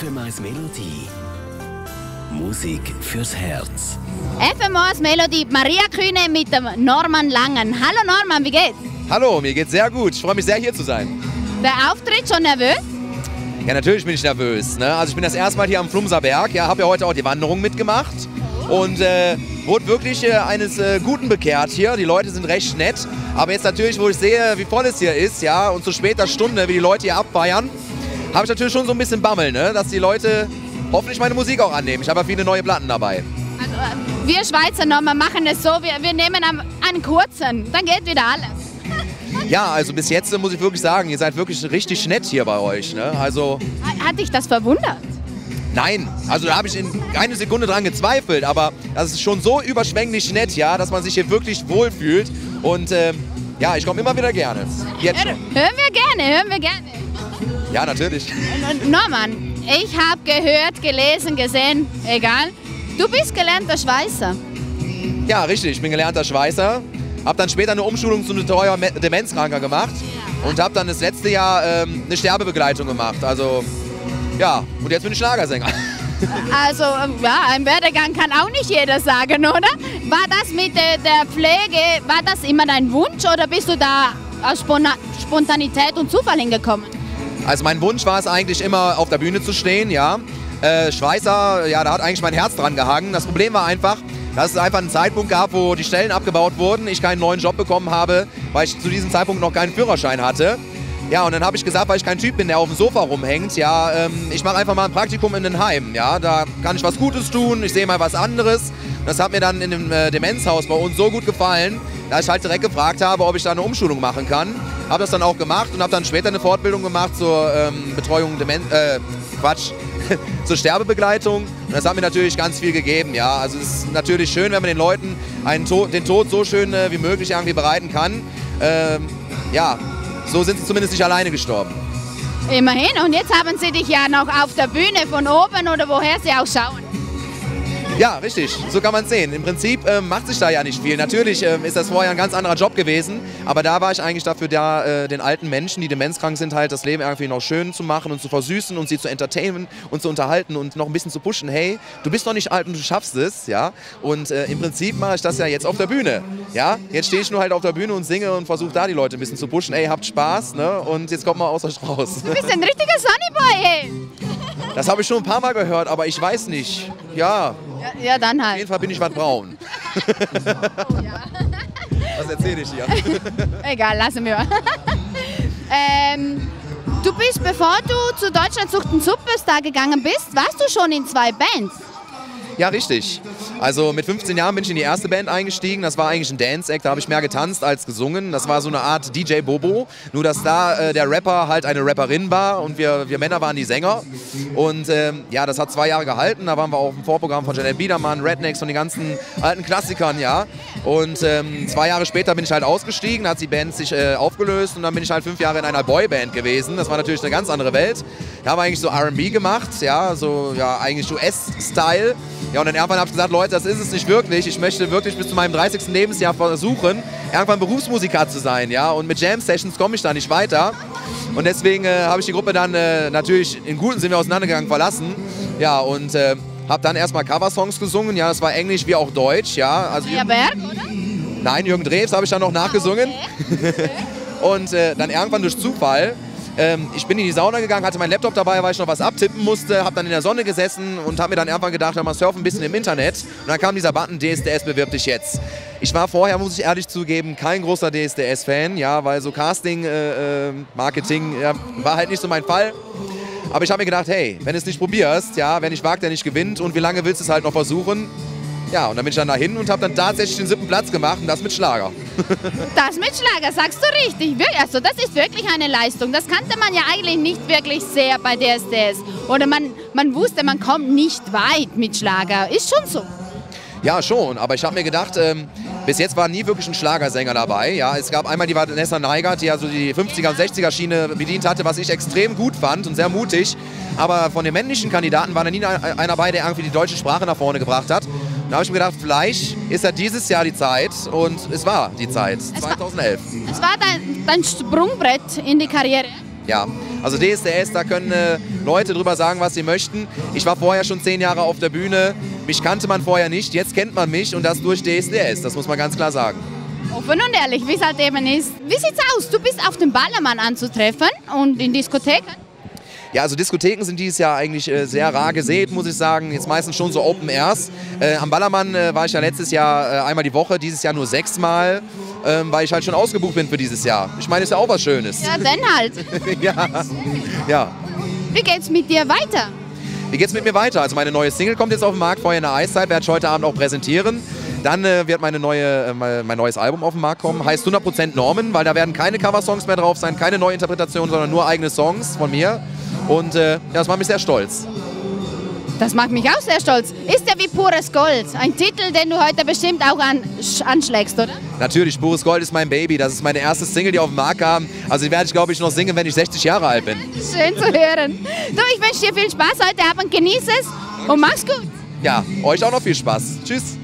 FMS Melodie. Musik fürs Herz. FMOS Melodie Maria Kühne mit dem Norman Langen. Hallo Norman, wie geht's? Hallo, mir geht's sehr gut. Ich freue mich sehr, hier zu sein. Der Auftritt schon nervös? Ja, natürlich bin ich nervös. Ne? Also ich bin das erste Mal hier am Flumser Berg. Ja, habe ja heute auch die Wanderung mitgemacht. Und äh, wurde wirklich äh, eines äh, Guten bekehrt hier. Die Leute sind recht nett. Aber jetzt natürlich, wo ich sehe, wie voll es hier ist, ja, und zu später Stunde, wie die Leute hier abfeiern, habe ich natürlich schon so ein bisschen Bammel, ne? dass die Leute hoffentlich meine Musik auch annehmen. Ich habe ja viele neue Platten dabei. Also, äh, wir Schweizer Norman machen es so, wir, wir nehmen am- einen kurzen, dann geht wieder alles. Ja, also bis jetzt äh, muss ich wirklich sagen, ihr seid wirklich richtig nett hier bei euch. Ne? Also Ha- Hat dich das verwundert? Nein, also da habe ich in keine Sekunde dran gezweifelt, aber das ist schon so überschwänglich nett, ja, dass man sich hier wirklich wohlfühlt. Und ähm, ja, ich komme immer wieder gerne. Jetzt schon. Hören wir gerne, hören wir gerne. Ja, natürlich. Und Norman, ich habe gehört, gelesen, gesehen, egal. Du bist gelernter Schweißer. Ja, richtig. Ich bin gelernter Schweißer. Habe dann später eine Umschulung zu einem treuer Me- Demenzkranker gemacht und habe dann das letzte Jahr ähm, eine Sterbebegleitung gemacht. Also ja, und jetzt bin ich Schlagersänger. Also, ähm, ja, ein Werdegang kann auch nicht jeder sagen, oder? War das mit der, der Pflege, war das immer dein Wunsch oder bist du da aus Spontanität und Zufall hingekommen? Also mein Wunsch war es eigentlich immer auf der Bühne zu stehen, ja. Äh, Schweißer, ja, da hat eigentlich mein Herz dran gehangen. Das Problem war einfach, dass es einfach einen Zeitpunkt gab, wo die Stellen abgebaut wurden, ich keinen neuen Job bekommen habe, weil ich zu diesem Zeitpunkt noch keinen Führerschein hatte. Ja, und dann habe ich gesagt, weil ich kein Typ bin, der auf dem Sofa rumhängt, ja, ähm, ich mache einfach mal ein Praktikum in ein Heim, ja, da kann ich was Gutes tun, ich sehe mal was anderes. Das hat mir dann in dem äh, Demenzhaus bei uns so gut gefallen, dass ich halt direkt gefragt habe, ob ich da eine Umschulung machen kann. Habe das dann auch gemacht und habe dann später eine Fortbildung gemacht zur ähm, Betreuung Demenz, äh, Quatsch, zur Sterbebegleitung. Und das hat mir natürlich ganz viel gegeben, ja. Also es ist natürlich schön, wenn man den Leuten einen Tod, den Tod so schön äh, wie möglich irgendwie bereiten kann. Ähm, ja, so sind sie zumindest nicht alleine gestorben. Immerhin. Und jetzt haben sie dich ja noch auf der Bühne von oben oder woher sie auch schauen. Ja, richtig. So kann man es sehen. Im Prinzip ähm, macht sich da ja nicht viel. Natürlich ähm, ist das vorher ein ganz anderer Job gewesen, aber da war ich eigentlich dafür da, äh, den alten Menschen, die demenzkrank sind, halt das Leben irgendwie noch schön zu machen und zu versüßen und sie zu entertainen und zu unterhalten und noch ein bisschen zu pushen. Hey, du bist noch nicht alt und du schaffst es, ja. Und äh, im Prinzip mache ich das ja jetzt auf der Bühne, ja. Jetzt stehe ich nur halt auf der Bühne und singe und versuche da die Leute ein bisschen zu pushen. Ey, habt Spaß, ne? Und jetzt kommt mal aus euch raus. Du bist ein richtiger Sunnyboy, hey. Das habe ich schon ein paar Mal gehört, aber ich weiß nicht. Ja, Ja, ja dann auf halt. jeden Fall bin ich was braun. Was erzähle ich hier? Egal, lassen wir. ähm, du bist, bevor du zu Deutschland sucht einen Superstar gegangen bist, warst du schon in zwei Bands. Ja, richtig. Also mit 15 Jahren bin ich in die erste Band eingestiegen. Das war eigentlich ein Dance-Act, da habe ich mehr getanzt als gesungen. Das war so eine Art DJ Bobo. Nur, dass da äh, der Rapper halt eine Rapperin war und wir, wir Männer waren die Sänger. Und ähm, ja, das hat zwei Jahre gehalten. Da waren wir auch im Vorprogramm von Janet Biedermann, Rednecks, von den ganzen alten Klassikern, ja. Und ähm, zwei Jahre später bin ich halt ausgestiegen, da hat die Band sich äh, aufgelöst und dann bin ich halt fünf Jahre in einer Boyband gewesen. Das war natürlich eine ganz andere Welt. Da haben wir eigentlich so R&B gemacht, ja, so ja eigentlich US-Style. Ja, und dann irgendwann habe ich gesagt, Leute, das ist es nicht wirklich. Ich möchte wirklich bis zu meinem 30. Lebensjahr versuchen, irgendwann Berufsmusiker zu sein, ja. Und mit Jam-Sessions komme ich da nicht weiter. Und deswegen äh, habe ich die Gruppe dann äh, natürlich in guten Sinne auseinandergegangen verlassen. Ja, und äh, habe dann erstmal Coversongs gesungen. Ja, das war Englisch wie auch Deutsch, ja. Also Meier Berg, oder? Nein, Jürgen Drews habe ich dann noch nachgesungen. Und äh, dann irgendwann durch Zufall. Ähm, ich bin in die Sauna gegangen, hatte meinen Laptop dabei, weil ich noch was abtippen musste, habe dann in der Sonne gesessen und habe mir dann irgendwann gedacht, ja, mal surfen ein bisschen im Internet. Und dann kam dieser Button, DSDS bewirb dich jetzt. Ich war vorher, muss ich ehrlich zugeben, kein großer DSDS-Fan, ja, weil so Casting, äh, äh, Marketing ja, war halt nicht so mein Fall. Aber ich habe mir gedacht, hey, wenn du es nicht probierst, ja, wer nicht wagt, der nicht gewinnt und wie lange willst du es halt noch versuchen? Ja, und dann bin ich dann dahin und habe dann tatsächlich den siebten Platz gemacht und das mit Schlager. Das mit Schlager, sagst du richtig. Also das ist wirklich eine Leistung. Das kannte man ja eigentlich nicht wirklich sehr bei DSDS. Oder man, man wusste, man kommt nicht weit mit Schlager. Ist schon so. Ja, schon, aber ich habe mir gedacht, ähm, bis jetzt war nie wirklich ein Schlagersänger dabei. Ja, es gab einmal die Vanessa Neigert, die ja so die 50er und 60er Schiene bedient hatte, was ich extrem gut fand und sehr mutig. Aber von den männlichen Kandidaten war da nie ein- einer bei, der irgendwie die deutsche Sprache nach vorne gebracht hat. Da habe ich mir gedacht, vielleicht ist ja dieses Jahr die Zeit und es war die Zeit, war- 2011. Es war dein, dein Sprungbrett in die Karriere. Ja, also DSDS, da können äh, Leute drüber sagen, was sie möchten. Ich war vorher schon zehn Jahre auf der Bühne. Mich kannte man vorher nicht, jetzt kennt man mich und das durch DSDS. Das muss man ganz klar sagen. Offen und ehrlich, wie es halt eben ist. Wie sieht's aus? Du bist auf dem Ballermann anzutreffen und in Diskotheken? Ja, also Diskotheken sind dieses Jahr eigentlich äh, sehr rar gesät, muss ich sagen. Jetzt meistens schon so Open Airs. Äh, am Ballermann äh, war ich ja letztes Jahr äh, einmal die Woche, dieses Jahr nur sechsmal, ähm, weil ich halt schon ausgebucht bin für dieses Jahr. Ich meine, ist ja auch was Schönes. Ja, dann halt. ja. ja. Wie geht's mit dir weiter? Wie geht's mit mir weiter? Also meine neue Single kommt jetzt auf den Markt, vorher in der Eiszeit, werde ich heute Abend auch präsentieren. Dann äh, wird meine neue, äh, mein neues Album auf den Markt kommen. Heißt 100% Norman, weil da werden keine Coversongs mehr drauf sein, keine Neuinterpretationen, sondern nur eigene Songs von mir. Und äh, ja, das macht mich sehr stolz. Das macht mich auch sehr stolz. Ist ja wie pures Gold. Ein Titel, den du heute bestimmt auch an, anschlägst, oder? Natürlich, Pures Gold ist mein Baby. Das ist meine erste Single, die auf den Markt kam. Also die werde ich, glaube ich, noch singen, wenn ich 60 Jahre alt bin. Schön zu hören. Du, ich wünsche dir viel Spaß heute Abend. Genieße es und mach's gut. Ja, euch auch noch viel Spaß. Tschüss.